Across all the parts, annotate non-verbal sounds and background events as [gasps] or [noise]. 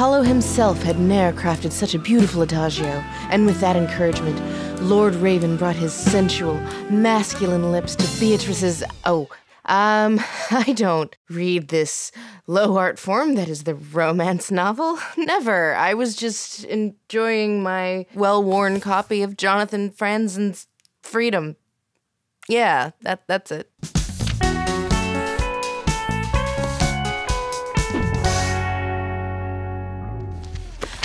Apollo himself had ne'er crafted such a beautiful adagio, and with that encouragement, Lord Raven brought his sensual, masculine lips to Beatrice's. Oh, um, [laughs] I don't read this low art form that is the romance novel. [laughs] Never. I was just enjoying my well worn copy of Jonathan Franzen's Freedom. Yeah, that that's it.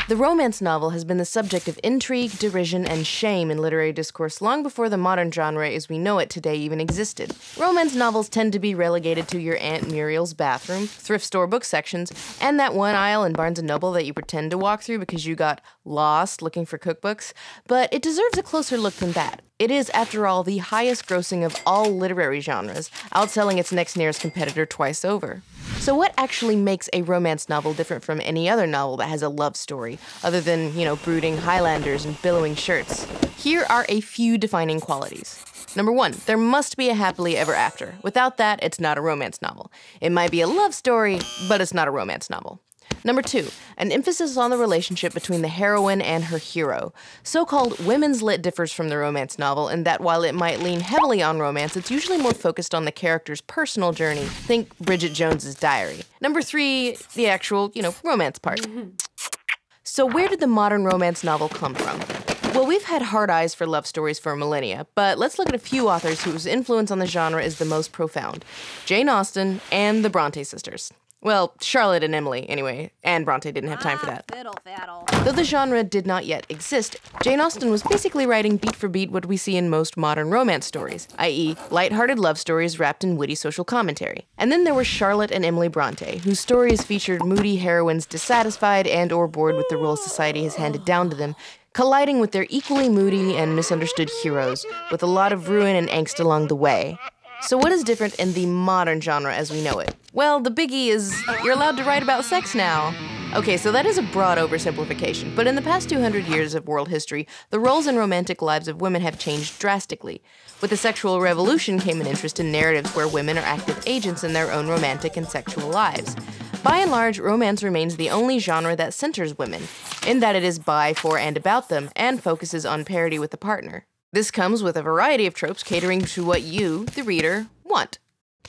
The romance novel has been the subject of intrigue, derision, and shame in literary discourse long before the modern genre as we know it today even existed. Romance novels tend to be relegated to your Aunt Muriel's bathroom, thrift store book sections, and that one aisle in Barnes & Noble that you pretend to walk through because you got lost looking for cookbooks. But it deserves a closer look than that. It is, after all, the highest grossing of all literary genres, outselling its next nearest competitor twice over. So, what actually makes a romance novel different from any other novel that has a love story, other than, you know, brooding Highlanders and billowing shirts? Here are a few defining qualities. Number one, there must be a happily ever after. Without that, it's not a romance novel. It might be a love story, but it's not a romance novel. Number two, an emphasis on the relationship between the heroine and her hero. So called women's lit differs from the romance novel in that while it might lean heavily on romance, it's usually more focused on the character's personal journey. Think Bridget Jones's diary. Number three, the actual, you know, romance part. So, where did the modern romance novel come from? Well, we've had hard eyes for love stories for millennia, but let's look at a few authors whose influence on the genre is the most profound Jane Austen and the Bronte sisters. Well, Charlotte and Emily, anyway. Anne Bronte didn't have time for ah, that. Fiddle faddle. Though the genre did not yet exist, Jane Austen was basically writing beat for beat what we see in most modern romance stories, i.e., light-hearted love stories wrapped in witty social commentary. And then there were Charlotte and Emily Bronte, whose stories featured moody heroines dissatisfied and or bored with the roles society has handed down to them, colliding with their equally moody and misunderstood heroes, with a lot of ruin and angst along the way. So, what is different in the modern genre as we know it? Well, the biggie is you're allowed to write about sex now. Okay, so that is a broad oversimplification, but in the past 200 years of world history, the roles and romantic lives of women have changed drastically. With the sexual revolution came an interest in narratives where women are active agents in their own romantic and sexual lives. By and large, romance remains the only genre that centers women, in that it is by, for, and about them, and focuses on parity with the partner. This comes with a variety of tropes catering to what you, the reader, want.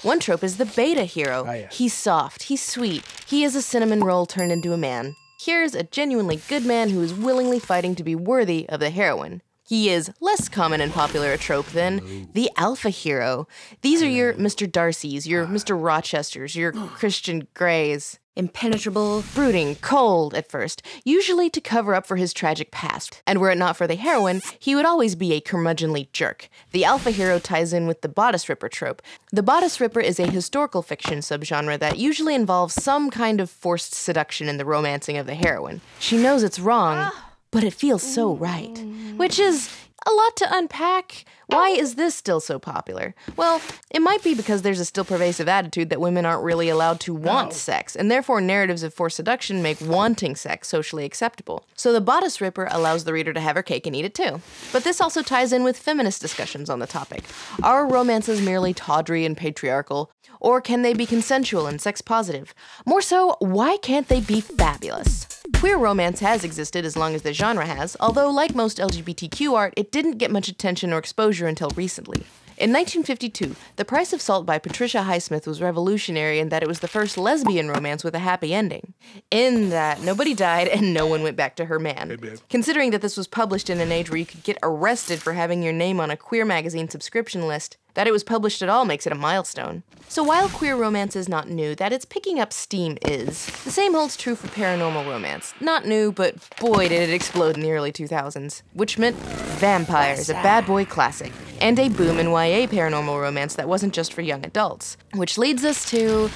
One trope is the beta hero. Ah, yeah. He's soft, he's sweet, he is a cinnamon roll turned into a man. Here's a genuinely good man who is willingly fighting to be worthy of the heroine. He is less common and popular a trope than the alpha hero. These are your Mr. Darcy's, your Mr. Rochester's, your [gasps] Christian Greys. Impenetrable, brooding, cold at first, usually to cover up for his tragic past. And were it not for the heroine, he would always be a curmudgeonly jerk. The alpha hero ties in with the bodice ripper trope. The bodice ripper is a historical fiction subgenre that usually involves some kind of forced seduction in the romancing of the heroine. She knows it's wrong, but it feels so right. Which is a lot to unpack. Why is this still so popular? Well, it might be because there's a still pervasive attitude that women aren't really allowed to want sex, and therefore narratives of forced seduction make wanting sex socially acceptable. So the bodice ripper allows the reader to have her cake and eat it too. But this also ties in with feminist discussions on the topic. Are romances merely tawdry and patriarchal, or can they be consensual and sex positive? More so, why can't they be fabulous? Queer romance has existed as long as the genre has, although, like most LGBTQ art, it didn't get much attention or exposure until recently. In 1952, The Price of Salt by Patricia Highsmith was revolutionary in that it was the first lesbian romance with a happy ending. In that, nobody died and no one went back to her man. babe. Considering that this was published in an age where you could get arrested for having your name on a queer magazine subscription list, that it was published at all makes it a milestone. So while queer romance is not new, that it's picking up steam is. The same holds true for paranormal romance. Not new, but boy did it explode in the early 2000s. Which meant vampires, a bad boy classic, and a boom in YA paranormal romance that wasn't just for young adults. Which leads us to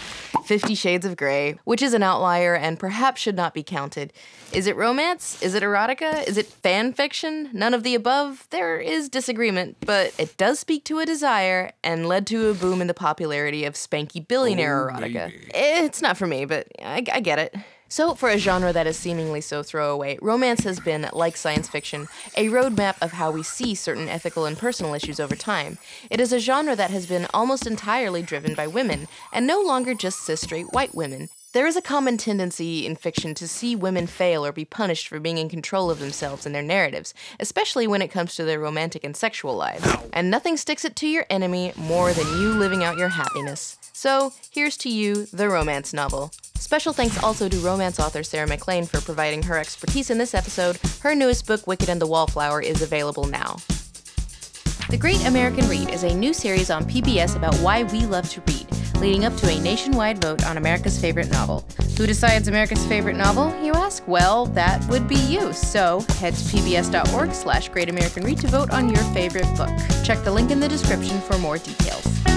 Fifty Shades of Grey, which is an outlier and perhaps should not be counted. Is it romance? Is it erotica? Is it fan fiction? None of the above? There is disagreement, but it does speak to a desire and led to a boom in the popularity of spanky billionaire oh, erotica. It's not for me, but I, I get it. So, for a genre that is seemingly so throwaway, romance has been, like science fiction, a roadmap of how we see certain ethical and personal issues over time. It is a genre that has been almost entirely driven by women, and no longer just cis straight white women. There is a common tendency in fiction to see women fail or be punished for being in control of themselves and their narratives, especially when it comes to their romantic and sexual lives. And nothing sticks it to your enemy more than you living out your happiness. So, here's to you, the romance novel. Special thanks also to romance author Sarah MacLean for providing her expertise in this episode. Her newest book, Wicked and the Wallflower, is available now. The Great American Read is a new series on PBS about why we love to read leading up to a nationwide vote on America's favorite novel. Who decides America's favorite novel, you ask? Well, that would be you. So head to pbs.org slash Great American Read to vote on your favorite book. Check the link in the description for more details.